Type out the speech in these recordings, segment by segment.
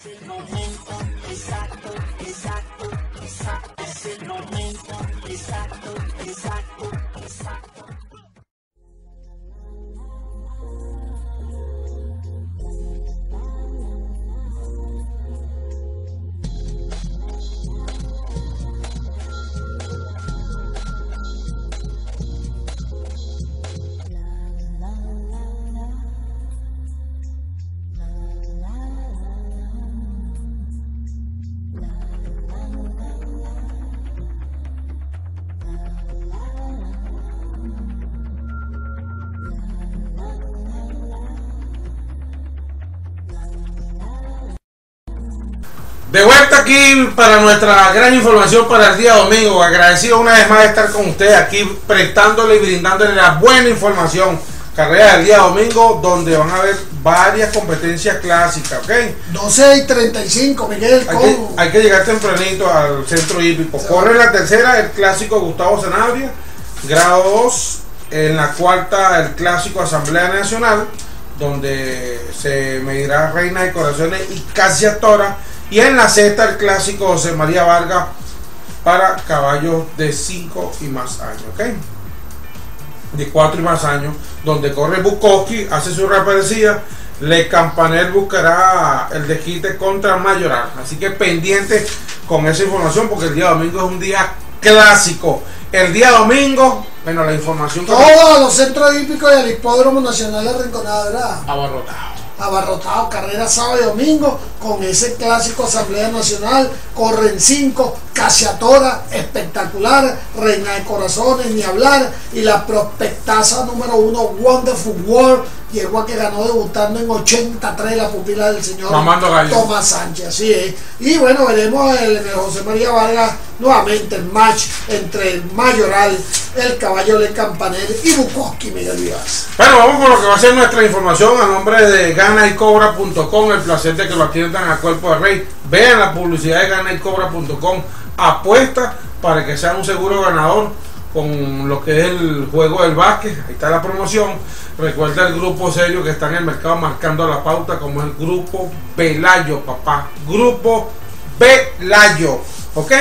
Es el momento exacto, exacto, exacto. Es el momento exacto, exacto. De vuelta aquí para nuestra gran información para el día domingo. Agradecido una vez más de estar con ustedes aquí prestándole y brindándole la buena información. Carrera del día domingo donde van a haber varias competencias clásicas, ¿ok? 12 y 35, Miguel. Hay que, hay que llegar tempranito al centro hípico. Corre la tercera el clásico Gustavo Sanabria, grado 2. En la cuarta el clásico Asamblea Nacional, donde se medirá Reina de Corazones y Casia Tora y en la sexta el clásico José María Vargas para caballos de 5 y más años, ¿ok? De 4 y más años, donde corre Bukowski, hace su reaparecida. Le Campanel buscará el desquite contra Mayoral. Así que pendiente con esa información porque el día domingo es un día clásico. El día domingo, bueno, la información. Todos los centros hípicos del Hipódromo Nacional de Rinconada abarrotado abarrotado, carrera sábado y domingo, con ese clásico Asamblea Nacional, corren cinco, casi a espectacular, Reina de Corazones, ni hablar, y la prospectaza número uno, Wonderful World, llegó a que ganó debutando en 83 la pupila del señor Tomás Sánchez, así es. Y bueno, veremos el, José María Vargas nuevamente el match entre el Mayoral, el caballo de Campanel y Bukowski Miguel Vivas. Bueno, vamos con lo que va a ser nuestra información a nombre de ganaycobra.com, el placer de que lo atiendan a cuerpo de rey. Vean la publicidad de ganaycobra.com, apuesta para que sea un seguro ganador con lo que es el juego del básquet. Ahí está la promoción. Recuerda el grupo serio que está en el mercado marcando la pauta, como el grupo Pelayo, papá. Grupo Pelayo. ¿Ok?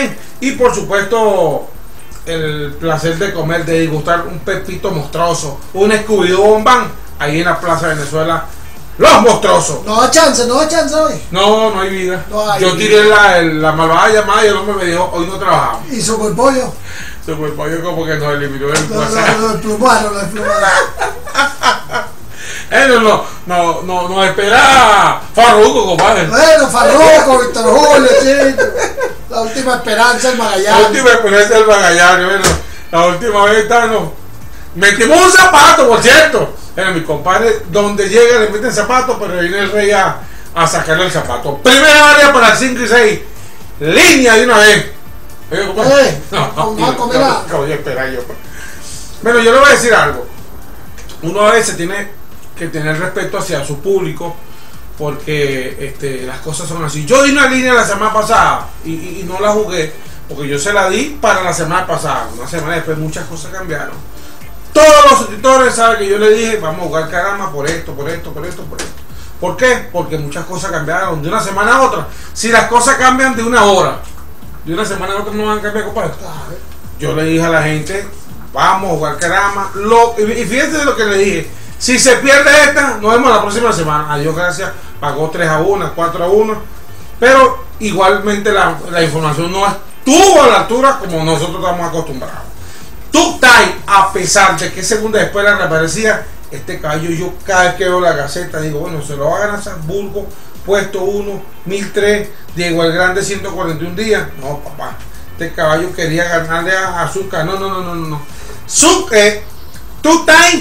Y por supuesto, el placer de comer, de degustar un pepito monstruoso, un escudo bombán, ahí en la Plaza Venezuela. Los monstruosos. No da chance, no da chance hoy. No, no hay vida. Yo tiré la, la malvada llamada y el hombre me dijo, hoy no trabajamos. ¿Y su pollo? Super Pollo como que nos eliminó el WhatsApp. El plumano, el plumano. no, no, no, no, no espera Farruco, compadre. Bueno, Farruco, Víctor Julio, chico. La última esperanza del Magallanes. La última esperanza del Magallanes, bueno. La última vez estábamos. Metimos un zapato, por cierto. Era mi compadre, donde llega le meten zapato, pero viene el rey a, a sacarle el zapato. Primera área para el 5 y 6. Línea de una vez. Eh, no, Bueno, yo le voy a decir algo. Uno a veces tiene que tener respeto hacia su público porque este, las cosas son así. Yo di una línea la semana pasada y, no la jugué porque yo se la di para la semana pasada. Una semana después muchas cosas cambiaron. Todos los editores saben que yo le dije, vamos a jugar caramba por esto, por esto, por esto, por esto. ¿Por qué? Porque muchas cosas cambiaron de una semana a otra. Si las cosas cambian de una hora de una semana a otra no van a cambiar, compadre. Yo le dije a la gente, vamos a jugar caramba. Y fíjense de lo que le dije. Si se pierde esta, nos vemos la próxima semana. Adiós, gracias. Pagó 3 a 1, 4 a 1. Pero igualmente la, información no estuvo a la altura como nosotros estamos acostumbrados. Tutai, a pesar de que segunda después la reaparecía, este caballo yo cada vez que veo la gaceta digo, bueno, se lo va a ganar Burgos puesto 1, 1003, Diego el Grande 141 días. No, papá, este caballo quería ganarle a Azúcar. No, no, no, no, no. Suque, tú estás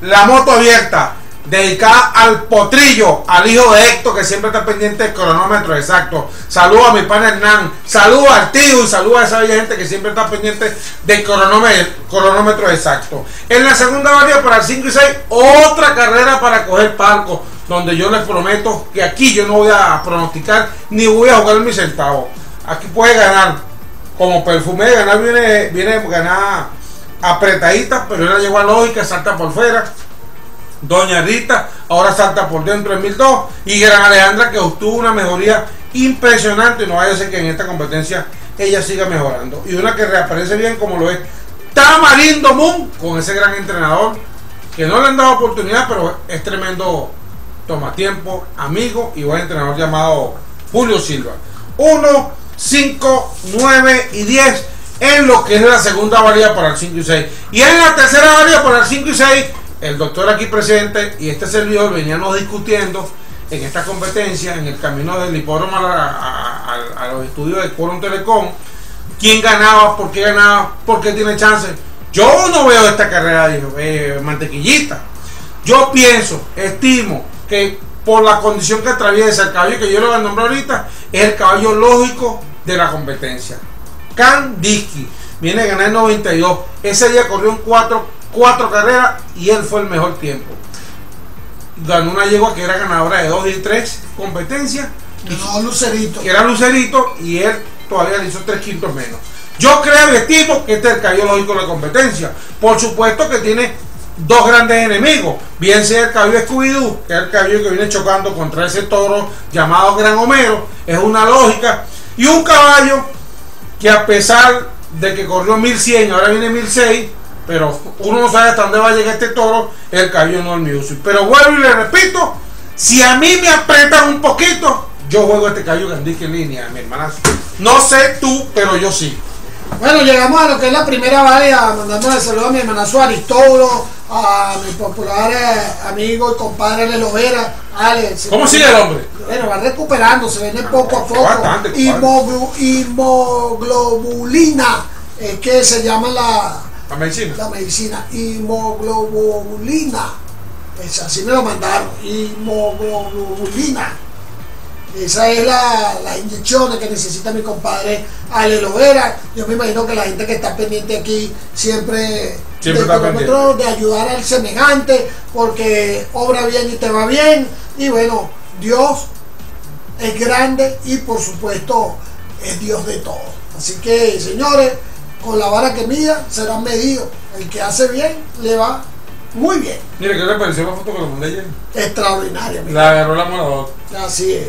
la moto abierta, dedicada al potrillo, al hijo de Héctor que siempre está pendiente del cronómetro exacto. Saludo a mi pana Hernán, saludo al tío y saludo a esa gente que siempre está pendiente del cronómetro, cronómetro exacto. En la segunda variedad para el 5 y 6, otra carrera para coger palco donde yo les prometo que aquí yo no voy a pronosticar ni voy a jugar mi centavo. Aquí puede ganar. Como perfume de ganar viene, viene ganar apretadita, pero él la lleva a lógica, salta por fuera. Doña Rita ahora salta por dentro en 1002 y Gran Alejandra que obtuvo una mejoría impresionante. No vaya a ser que en esta competencia ella siga mejorando. Y una que reaparece bien como lo es Tamarindo Moon con ese gran entrenador que no le han dado oportunidad, pero es tremendo tomatiempo, amigo y buen entrenador llamado Julio Silva. 1, 5, 9 y 10 en lo que es la segunda variedad para el 5 y 6. Y en la tercera variedad para el 5 y 6, el doctor aquí presente y este servidor veníamos discutiendo en esta competencia, en el camino del hipódromo a, los estudios de Quorum Telecom, quién ganaba, por qué ganaba, por qué tiene chance. Yo no veo esta carrera de eh, mantequillita. Yo pienso, estimo que por la condición que atraviesa el caballo que yo le voy a nombrar ahorita, es el caballo lógico de la competencia. Kandiski viene a ganar el 92. Ese día corrió en cuatro, cuatro carreras y él fue el mejor tiempo. Ganó una yegua que era ganadora de dos y tres competencias. No, Lucerito. Que era Lucerito y él todavía le hizo tres quintos menos. Yo creo y estimo que este es el caballo lógico de la competencia. Por supuesto que tiene dos grandes enemigos, bien sea el caballo scooby que es el caballo que viene chocando contra ese toro llamado Gran Homero, es una lógica, y un caballo que a pesar de que corrió 1100, ahora viene 1006, pero uno no sabe hasta dónde va a llegar este toro, el caballo no es music. Pero vuelvo y le repito, si a mí me apretan un poquito, yo juego este caballo Gandique en línea, mi hermana. No sé tú, pero yo sí. Bueno, llegamos a lo que es la primera válida, mandándole saludos a mi hermana Suárez, todo a mi popular eh, amigo y compadre Ale Lovera. Alex. ¿Cómo sigue el hombre? Bueno, va recuperando, se viene poco a poco. Imoglobulina, es que se llama la, la medicina. La medicina, imoglobulina. Es, así me lo mandaron, imoglobulina. Esa es la, la inyección que necesita mi compadre Ale Lovera. Yo me imagino que la gente que está pendiente aquí siempre Siempre de, de ayudar al semejante, porque obra bien y te va bien. Y bueno, Dios es grande y por supuesto es Dios de todo. Así que, señores, con la vara que mida serán medidos. El que hace bien le va muy bien. Mire, ¿qué le pareció la foto que lo mandé ayer? Extraordinaria. La agarró la mano. Así es.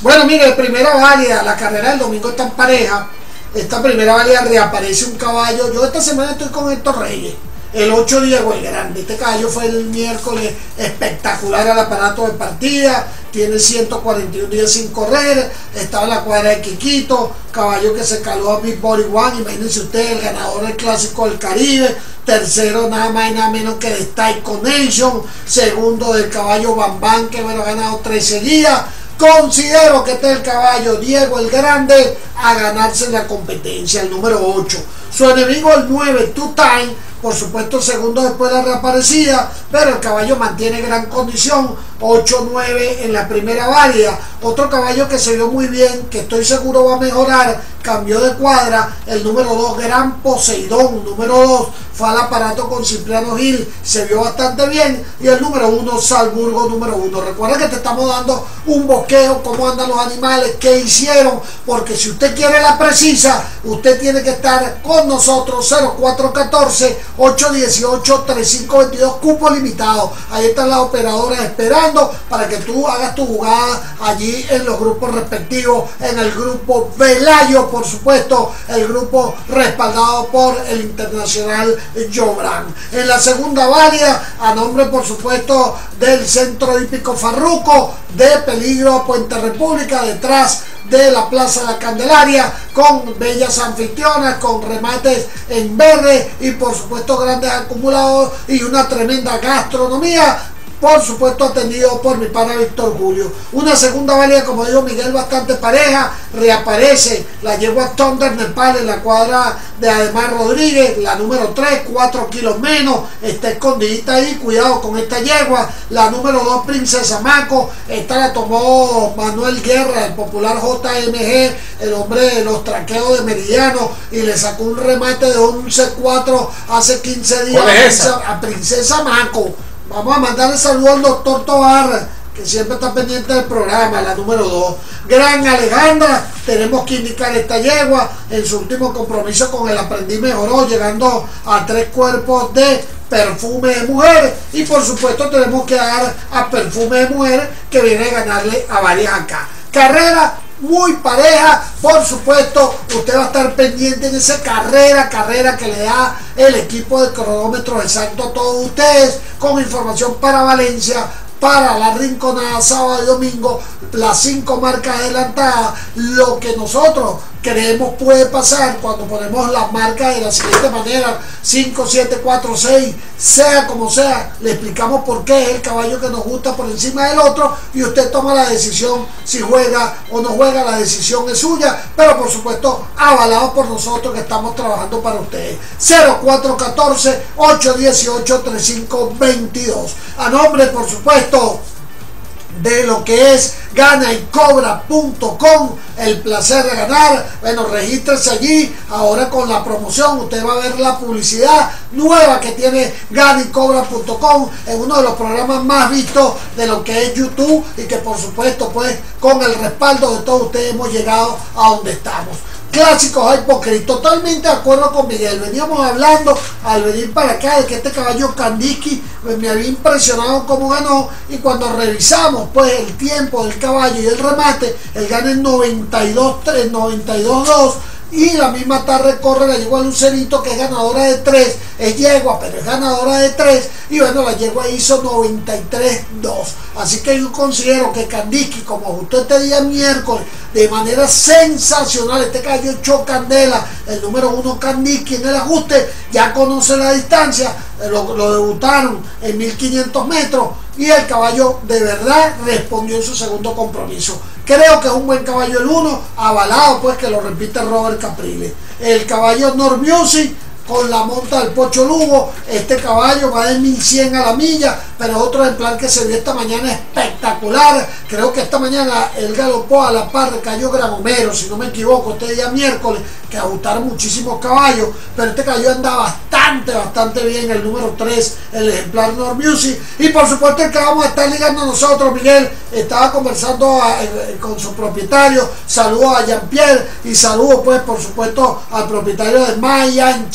Bueno, mire, primera válida, la carrera del domingo está en pareja esta primera valía reaparece un caballo. Yo esta semana estoy con Héctor Reyes. El 8 Diego el Grande. Este caballo fue el miércoles espectacular al aparato de partida. Tiene 141 días sin correr. Estaba en la cuadra de Quiquito. Caballo que se caló a Big Body One. Imagínense ustedes, el ganador del Clásico del Caribe. Tercero, nada más y nada menos que de Style Connection. Segundo del caballo Bambán, que bueno, ha ganado 13 días. Considero que este es el caballo Diego el Grande a ganarse la competencia, el número 8. Su enemigo el 9, Two Time, por supuesto segundo después de la reaparecida, pero el caballo mantiene gran condición, 8-9 en la primera válida. Otro caballo que se vio muy bien, que estoy seguro va a mejorar, cambió de cuadra, el número 2, Gran Poseidón, número 2, fue al aparato con Cipriano Gil, se vio bastante bien, y el número 1, Salburgo, número 1. Recuerda que te estamos dando un boqueo, cómo andan los animales, qué hicieron, porque si usted quiere la precisa, usted tiene que estar con nosotros, 0414 818 3522, cupo limitado. Ahí están las operadoras esperando para que tú hagas tu jugada allí en los grupos respectivos, en el grupo Velayo, por supuesto, el grupo respaldado por el Internacional Jobran. En la segunda varia, a nombre, por supuesto, del Centro Hípico Farruco, de Peligro Puente República, detrás de la Plaza la Candelaria, con bellas anfitrionas, con remates en verde y por supuesto grandes acumulados y una tremenda gastronomía por supuesto atendido por mi pana Víctor Julio. Una segunda válida, como dijo Miguel, bastante pareja, reaparece la yegua Thunder Nepal en la cuadra de Ademar Rodríguez, la número 3, 4 kilos menos, está escondidita ahí, cuidado con esta yegua, la número 2, Princesa Maco, esta la tomó Manuel Guerra, el popular JMG, el hombre de los traqueos de Meridiano, y le sacó un remate de 11-4 hace 15 días a Princesa Maco Vamos a mandarle saludo al doctor Tobar, que siempre está pendiente del programa, la número 2. Gran Alejandra, tenemos que indicar esta yegua en su último compromiso con el aprendiz mejoró, llegando a tres cuerpos de perfume de mujeres y por supuesto tenemos que dar a perfume de mujeres que viene a ganarle a varias acá. Carrera muy pareja, por supuesto, usted va a estar pendiente en esa carrera, carrera que le da el equipo de cronómetros exacto a todos ustedes, con información para Valencia, para la rinconada sábado y domingo, las cinco marcas adelantadas, lo que nosotros creemos puede pasar cuando ponemos las marcas de la siguiente manera, 5, 7, 4, 6, sea como sea, le explicamos por qué es el caballo que nos gusta por encima del otro y usted toma la decisión si juega o no juega, la decisión es suya, pero por supuesto avalado por nosotros que estamos trabajando para ustedes. 0414 818 3522. A nombre, por supuesto, de lo que es ganaycobra.com, el placer de ganar. Bueno, regístrese allí. Ahora con la promoción, usted va a ver la publicidad nueva que tiene ganaycobra.com en uno de los programas más vistos de lo que es YouTube y que por supuesto, pues con el respaldo de todos ustedes hemos llegado a donde estamos clásicos hay Totalmente de acuerdo con Miguel. Veníamos hablando al venir para acá de que este caballo Kandinsky pues, me había impresionado cómo ganó. Y cuando revisamos pues el tiempo del caballo y el remate, el gana en 92-3, 92-2 y la misma tarde corre la yegua Lucerito que es ganadora de 3, es yegua pero es ganadora de 3 y bueno la yegua hizo 93-2 así que yo considero que Kandinsky como justo este día miércoles de manera sensacional este cayó echó candela el número 1 Kandinsky en el ajuste ya conoce la distancia eh, lo, lo debutaron en 1500 metros y el caballo de verdad respondió en su segundo compromiso Creo que es un buen caballo el 1, avalado pues que lo repite Robert Caprile. El caballo North Music con la monta del Pocho Lugo. Este caballo va de 1100 a la milla, pero otro ejemplar que se vio esta mañana espectacular. Creo que esta mañana él galopó a la par de Cayo Gramomero, si no me equivoco, este día miércoles, que ajustaron muchísimos caballos, pero este caballo anda bastante, bastante bien. El número 3, el ejemplar North Music. Y por supuesto el que vamos a estar ligando nosotros, Miguel, estaba conversando eh, eh, con su propietario. Saludos a Jean-Pierre y saludos pues por supuesto al propietario de Mayan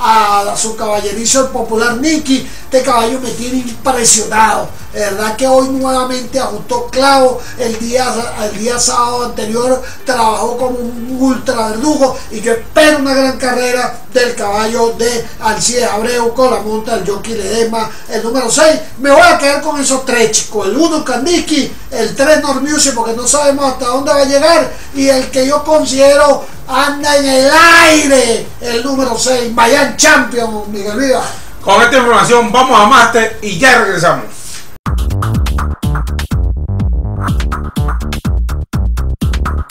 A su caballerizo popular Nicky. Este caballo me tiene impresionado. verdad que hoy nuevamente ajustó clavo. El día, el día sábado anterior trabajó como un ultra verdugo. Y yo espero una gran carrera del caballo de Alcides Abreu con la monta del Jockey Ledesma. El número 6. Me voy a quedar con esos tres chicos. El 1 Kandinsky, el 3 Normiuse porque no sabemos hasta dónde va a llegar. Y el que yo considero anda en el aire. El número 6, Mayan Champion, Miguel Viva. Con esta información vamos a Master y ya regresamos.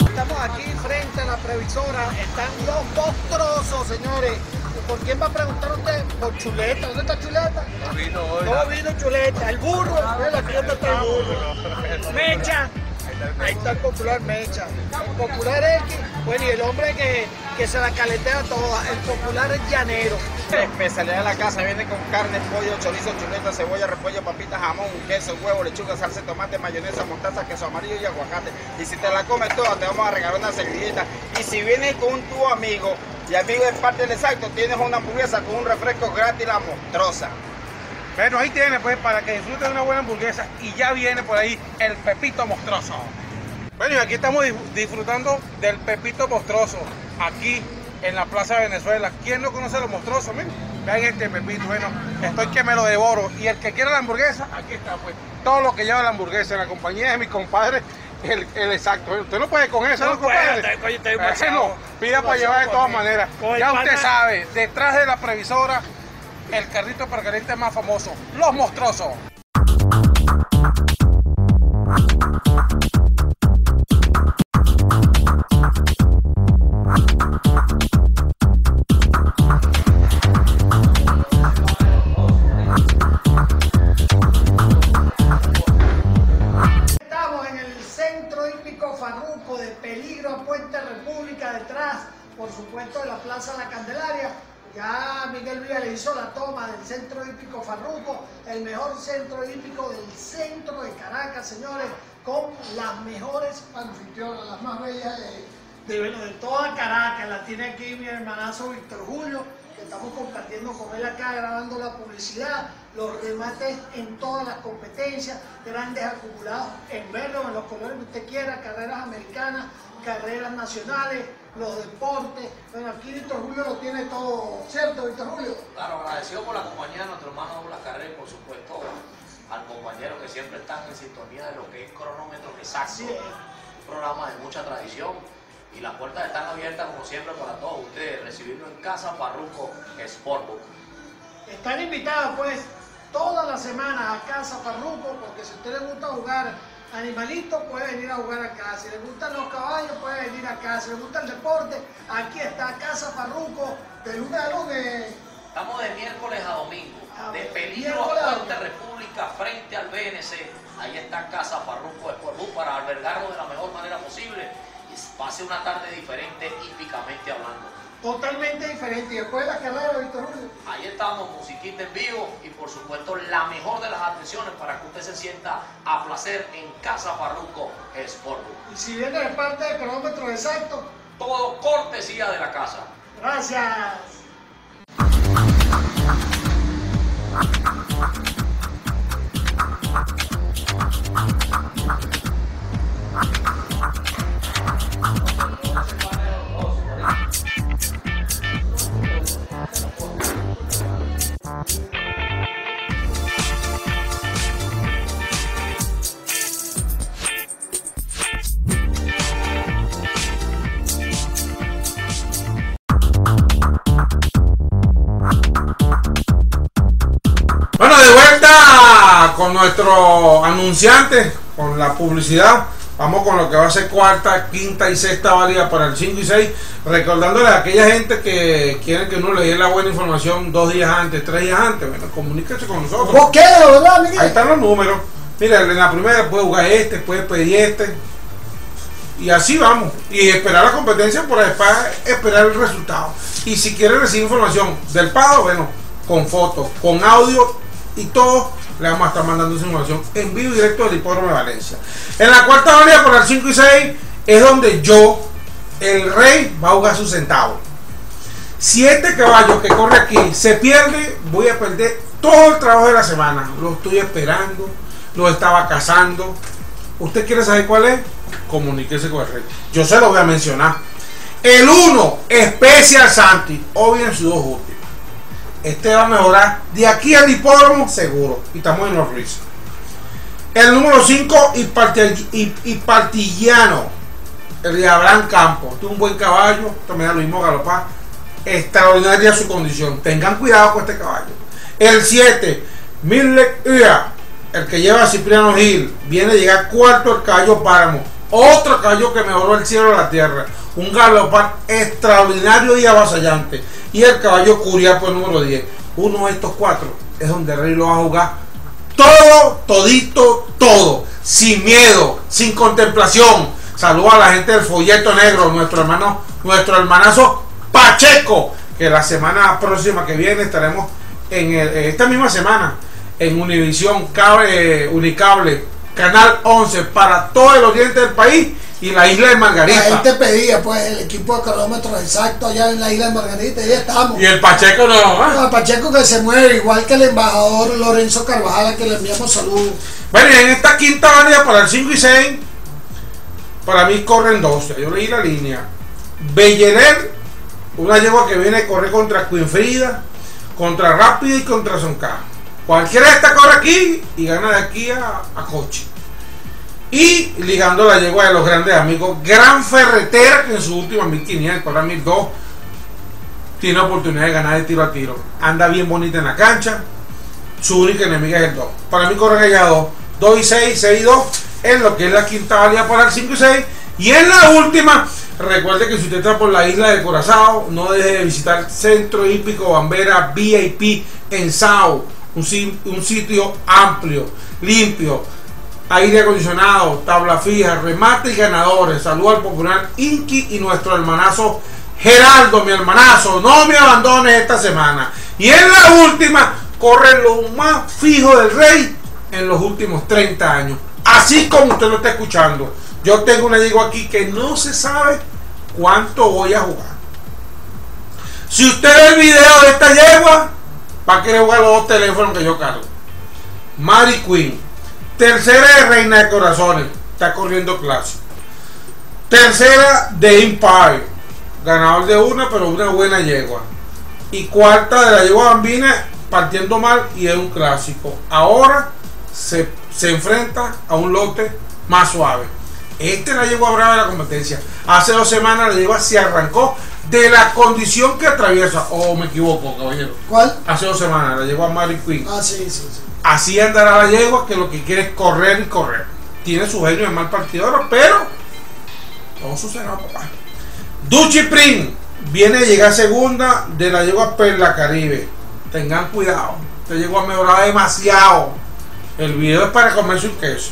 Estamos aquí frente a la previsora. Están los monstruosos, señores. ¿Por quién va a preguntar usted? Por Chuleta. ¿Dónde está Chuleta? No vino hoy. No vino Chuleta. El burro. Mira, aquí está el burro. Mecha. Ahí está el popular Mecha. El popular X. Bueno, y el hombre que, que se la caletea toda. El popular es llanero. Especialidad de la casa viene con carne, pollo, chorizo, chuleta, cebolla, repollo, papitas, jamón, queso, huevo, lechuga, salsa, tomate, mayonesa, mostaza, queso amarillo y aguacate. Y si te la comes toda, te vamos a regalar una servilleta. Y si vienes con tu amigo y amigo es parte del exacto, tienes una hamburguesa con un refresco gratis, la monstruosa. Bueno, ahí tiene, pues, para que disfruten de una buena hamburguesa. Y ya viene por ahí el Pepito Monstruoso. Bueno, y aquí estamos disfrutando del Pepito Monstruoso. Aquí en la Plaza de Venezuela. ¿Quién no conoce a los monstruosos? Miren, vean este Pepito. Bueno, estoy que me lo devoro. Y el que quiera la hamburguesa, aquí está, pues. Todo lo que lleva la hamburguesa en la compañía de mi compadre. El, el, exacto. Usted no puede con eso, No ¿no, puedo, compadre? demasiado- no, pida para llevar de todas maneras. Ya usted sabe, detrás de la previsora, el carrito para más famoso, los monstruosos. Farruco de peligro Puente República detrás, por supuesto, de la Plaza La Candelaria. Ya Miguel Villa le hizo la toma del centro hípico Farruco, el mejor centro hípico del centro de Caracas, señores, con las mejores anfitrionas, las más bellas de, de, bueno, de toda Caracas. La tiene aquí mi hermanazo Víctor Julio, que estamos compartiendo con él acá, grabando la publicidad, los remates en todas las competencias, grandes acumulados en verde o en los colores que usted quiera, carreras americanas, carreras nacionales, los deportes. Bueno, aquí Víctor Julio lo tiene todo, ¿cierto, Víctor Julio? Claro, agradecido por la compañía de nuestro hermano Douglas Carrera y por supuesto al compañero que siempre está en sintonía de lo que es cronómetro exacto. Es. Un programa de mucha tradición y las puertas están abiertas como siempre para todos ustedes. Recibirlo en casa Parruco Sportbook. Están invitados pues toda la semana a Casa Farruco, porque si a usted le gusta jugar animalitos, puede venir a jugar acá. Si le gustan los caballos, puede venir acá. Si le gusta el deporte, aquí está Casa Farruco, de lunes a lunes. Estamos de miércoles a domingo. De peligro a a Fuerte domingo. República frente al BNC. Ahí está Casa Parruco Sportbook para albergarlo de la mejor manera posible y pase una tarde diferente hípicamente hablando. Totalmente diferente. Y después de la carrera, Víctor Julio. Ahí estamos, musiquita en vivo y por supuesto la mejor de las atenciones para que usted se sienta a placer en Casa Farruco Sportbook. Y si viene de parte del cronómetro exacto, Todo cortesía de la casa. gracias. Con nuestro anunciante, con la publicidad. Vamos con lo que va a ser cuarta, quinta y sexta válida para el 5 y 6. Recordándole a aquella gente que quiere que uno le dé la buena información dos días antes, tres días antes. Bueno, comuníquese con nosotros. ¿Vos qué, verdad, Miguel? Ahí están los números. Mira, en la primera puede jugar este, puede pedir este. Y así vamos. Y esperar la competencia por después esperar el resultado. Y si quiere recibir información del pago, bueno, con fotos, con audio y todo, le vamos a estar mandando esa información en vivo directo del hipódromo de Valencia. En la cuarta válida por el 5 y 6 es donde yo, el rey, va a jugar su centavo. Si este caballo que corre aquí se pierde, voy a perder todo el trabajo de la semana. Lo estoy esperando, lo estaba cazando. ¿Usted quiere saber cuál es? Comuníquese con el rey. Yo se lo voy a mencionar. El 1, Special Santi, obvio en sus dos. Este va a mejorar de aquí al hipódromo seguro. Y estamos en los riscos. El número 5, Hipartillano. El de Abraham Campos. Este es un buen caballo. Da lo mismo galopar. Extraordinaria su condición. Tengan cuidado con este caballo. El 7, Millet Ua. El que lleva a Cipriano Gil. Viene a llegar cuarto el caballo Páramo. Otro caballo que mejoró el cielo y la tierra. Un galopar extraordinario y avasallante. Y el caballo Curiapo el número 10. Uno de estos cuatro es donde el rey lo va a jugar. Todo, todito, todo. Sin miedo, sin contemplación. Saludo a la gente del folleto negro, nuestro hermano, nuestro hermanazo Pacheco. Que la semana próxima que viene estaremos en el- esta misma semana en Univisión, cable, Unicable, Canal 11 para todo el oriente del país y la isla de La Margarita. gente pedía pues el equipo de cronómetros exacto allá en la isla de Margarita y ya estamos. Y el Pacheco no. ¿ah? No, Pacheco que se mueve igual que el embajador Lorenzo Carvajal que le enviamos saludos. Bueno, y en esta quinta válida para el 5 y 6, para mí corren dos. Yo leí la línea. Bellener, una yegua que viene a correr contra Queen Frida, contra Rápida y contra Sonca. Cualquiera de estas corre aquí y gana de aquí a, a coche. Y ligando la yegua de los grandes amigos, Gran Ferretera, que en su última 1500, para 1002, tiene oportunidad de ganar de tiro a tiro. Anda bien bonita en la cancha. Su única enemiga es el 2. Para mí corren ella 2. 2 y 6, 6 y 2. En lo que es la quinta válida para el 5 y 6. Y en la última, recuerde que si usted está por la isla de Corazao, no deje de visitar Centro Hípico Bambera VIP en Sao. Un, si- un sitio amplio, limpio, aire acondicionado, tabla fija, remate y ganadores. Saludo al popular Inki y nuestro hermanazo Geraldo, mi hermanazo. No me abandones esta semana. Y en la última, corre lo más fijo del rey en los últimos 30 años. Así como usted lo está escuchando. Yo tengo una digo aquí que no se sabe cuánto voy a jugar. Si usted ve el video de esta yegua, va a querer jugar los dos teléfonos que yo cargo. Mary Queen. Tercera de Reina de Corazones. Está corriendo clásico. Tercera de Empire. Ganador de una, pero una buena yegua. Y cuarta de la yegua bambina, partiendo mal y es un clásico. Ahora se, se enfrenta a un lote más suave. Este la yegua brava de la competencia. Hace dos semanas la yegua se arrancó de la condición que atraviesa. O me equivoco, caballero. ¿Cuál? Hace dos semanas la yegua Mary Queen. Ah, sí, sí, sí. Así andará la yegua que lo que quiere es correr y correr. Tiene su genio de mal partidor, pero todo sucederá, papá. Duchi Prin viene a llegar segunda de la yegua Perla Caribe. Tengan cuidado. Esta yegua mejorado demasiado. El video es para comerse un queso.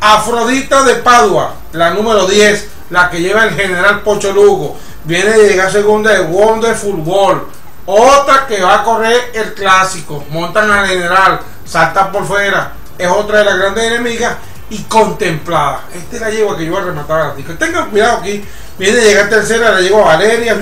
Afrodita de Padua, la número 10, la que lleva el general Pocho Lugo. Viene a llegar segunda de Wonderful World. Otra que va a correr el clásico. Montan al general, salta por fuera. Es otra de las grandes enemigas y contemplada. Esta es la yegua que yo voy a rematar a la. Tengan cuidado aquí. Viene a llegar tercera, la llegó Valeria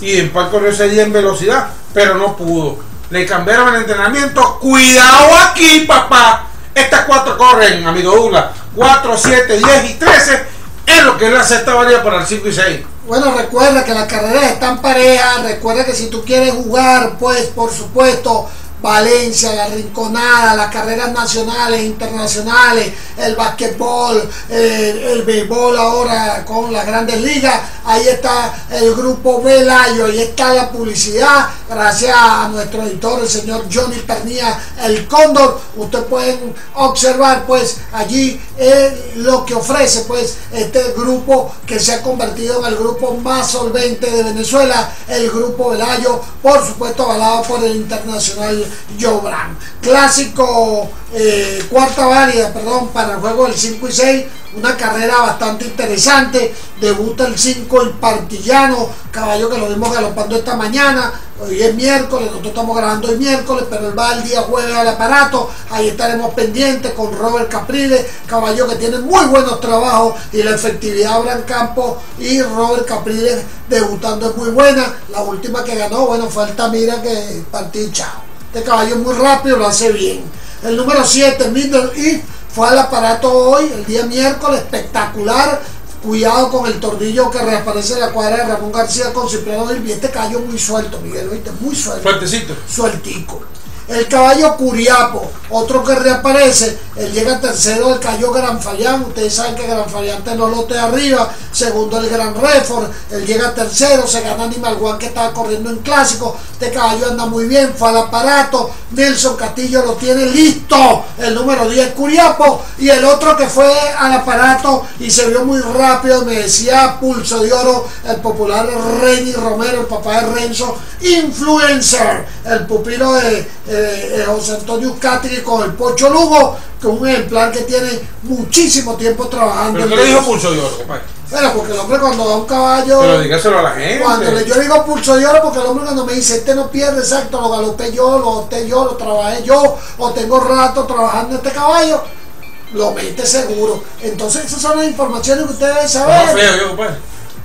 y en par corrió día en velocidad, pero no pudo. Le cambiaron el entrenamiento. Cuidado aquí, papá. Estas cuatro corren, amigo Douglas. 4, 7, 10 y 13 es lo que es la sexta válida para el 5 y 6. Bueno, recuerda que las carreras están parejas. Recuerda que si tú quieres jugar, pues por supuesto, Valencia, la Rinconada, las carreras nacionales, internacionales, el basquetbol, el béisbol ahora con las grandes ligas. Ahí está el grupo Velayo, ahí está la publicidad. Gracias a nuestro editor, el señor Johnny Pernía, el Cóndor. Ustedes pueden observar, pues, allí eh, lo que ofrece, pues, este grupo que se ha convertido en el grupo más solvente de Venezuela, el grupo Velayo, por supuesto, avalado por el Internacional Jobran. Clásico, eh, cuarta válida, perdón, para el juego del 5 y 6. Una carrera bastante interesante. Debuta el 5 el Partillano, caballo que lo vimos galopando esta mañana. Hoy es miércoles, nosotros estamos grabando hoy miércoles, pero él va el día jueves al aparato. Ahí estaremos pendientes con Robert Capriles, caballo que tiene muy buenos trabajos y la efectividad Abraham Campo y Robert Capriles debutando es muy buena. La última que ganó, bueno, fue Altamira que partió chao. Este caballo es muy rápido, lo hace bien. El número 7, Middle East, fue al aparato hoy, el día miércoles, espectacular. Cuidado con el tordillo que reaparece en la cuadra de Ramón García con Cipriano del Este caballo muy suelto, Miguel. Muy suelto. Fuertecito. Sueltico. El caballo Curiapo, otro que reaparece, él llega tercero del caballo Gran Fallán, ustedes saben que Gran Fallán los lotes arriba, segundo el Gran Refor, él llega tercero, se gana Animal One que estaba corriendo en clásico, este caballo anda muy bien, fue al aparato, Nelson Castillo lo tiene listo, el número 10 Curiapo, y el otro que fue al aparato y se vio muy rápido, me decía Pulso de Oro, el popular Renny Romero, el papá de Renzo, influencer, el pupilo de eh, José Antonio Uscati con el Pocho Lugo, que es un ejemplar que tiene muchísimo tiempo trabajando. ¿Pero qué le dijo. Pulso de Oro, compadre? Bueno, porque el hombre cuando da un caballo, Pero dígaselo a la gente. cuando le- yo digo pulso de oro, porque el hombre cuando me dice, este no pierde, exacto, lo galopé yo, lo opté yo, lo trabajé yo, o tengo rato trabajando este caballo, lo mete seguro. Entonces esas son las informaciones que ustedes deben No saber. feo yo, compadre.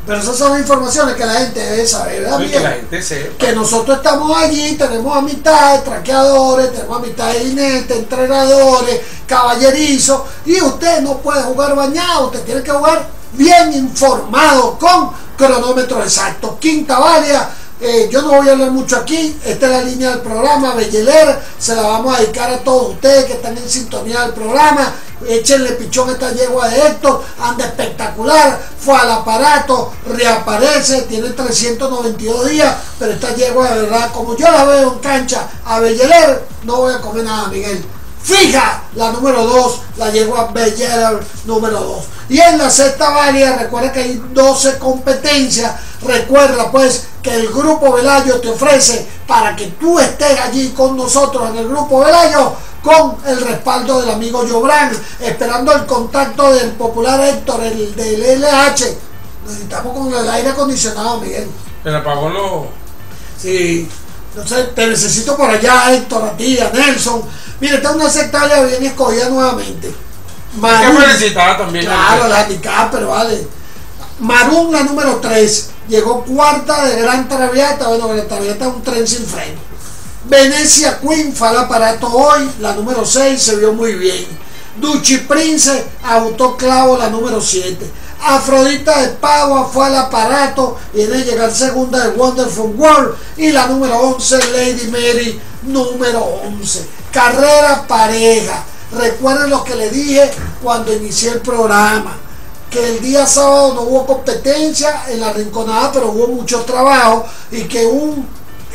Pero esas son informaciones que la gente debe saber, ¿verdad? Que la gente sepa. que nosotros estamos allí, tenemos amistades, traqueadores, tenemos amistades de jinetes, entrenadores, caballerizos, y usted no puede jugar bañado, usted tiene que jugar bien informado, con cronómetro exacto. Quinta válida, eh, yo no voy a hablar mucho aquí, esta es la línea del programa, Belleler, se la vamos a dedicar a todos ustedes que están en sintonía del programa, échenle pichón a esta yegua de Héctor, anda espectacular, fue al aparato, reaparece, tiene 392 días, pero esta yegua de verdad, como yo la veo en cancha, a Belleler, no voy a comer nada, Miguel. Fija la número 2, la yegua Belleler número 2. Y en la sexta válida, recuerda que hay 12 competencias. Recuerda pues que el grupo Velayo te ofrece para que tú estés allí con nosotros en el grupo Velayo con el respaldo del amigo Jobran, esperando el contacto del popular Héctor, el del LH. Necesitamos con el aire acondicionado, Miguel. El apagón lo. Sí. Entonces te necesito por allá, Héctor, a ti, a Nelson. Mire, esta es una sectaria bien escogida nuevamente. Hay Marún, que también. claro, la handicap, pero vale. Marún, la número 3. Llegó cuarta de Gran Traviata, bueno, Gran Traviata es un tren sin freno. Venecia Queen fue al aparato hoy, la número 6 se vio muy bien. Duchi Prince, autoclavo la número 7. Afrodita de Padua fue al aparato, viene a llegar segunda de Wonderful World y la número 11 Lady Mary, número 11. Carrera pareja. Recuerden lo que le dije cuando inicié el programa, que el día sábado no hubo competencia en la rinconada, pero hubo mucho trabajo y que un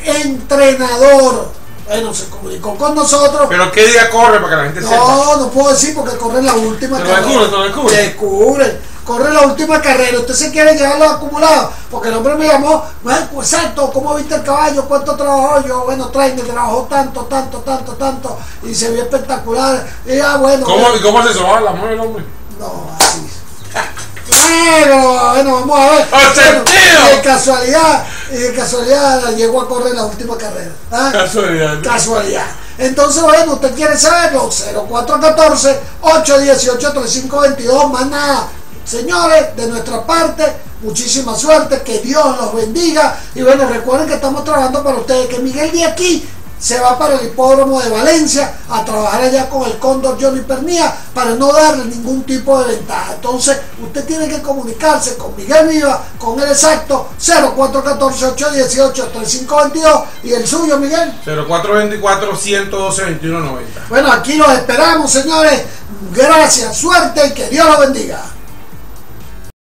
entrenador, bueno, se comunicó con nosotros. Pero qué día corre para que la gente sepa. No, no puedo decir porque corre la última descubre, te lo descubre. Descubre. Corre la última carrera. Usted se quiere llevar los acumulados. Porque el hombre me llamó. "Marco, Exacto, ¿cómo viste el caballo? ¿Cuánto trabajó? Yo, bueno, tráeme, trabajó tanto, tanto, tanto, tanto. Y se vio espectacular. Y ya, bueno. ¿Cómo, ¿Y cómo se sobaba la el hombre? No, así. Claro, bueno, vamos a ver. Bueno, y de casualidad, y de casualidad llegó a correr la última carrera. ¿ah? Casualidad. Casualidad. Entonces, bueno, usted quiere saberlo, 0414-818-3522, más nada. Señores, de nuestra parte, muchísima suerte, que Dios los bendiga. Y bueno, recuerden que estamos trabajando para ustedes, que Miguel de aquí se va para el hipódromo de Valencia a trabajar allá con el cóndor Johnny Pernía para no darle ningún tipo de ventaja. Entonces, usted tiene que comunicarse con Miguel Viva, con el exacto 0414-818-3522 y el suyo, Miguel. 0424-112-2190. Bueno, aquí los esperamos, señores. Gracias, suerte y que Dios los bendiga.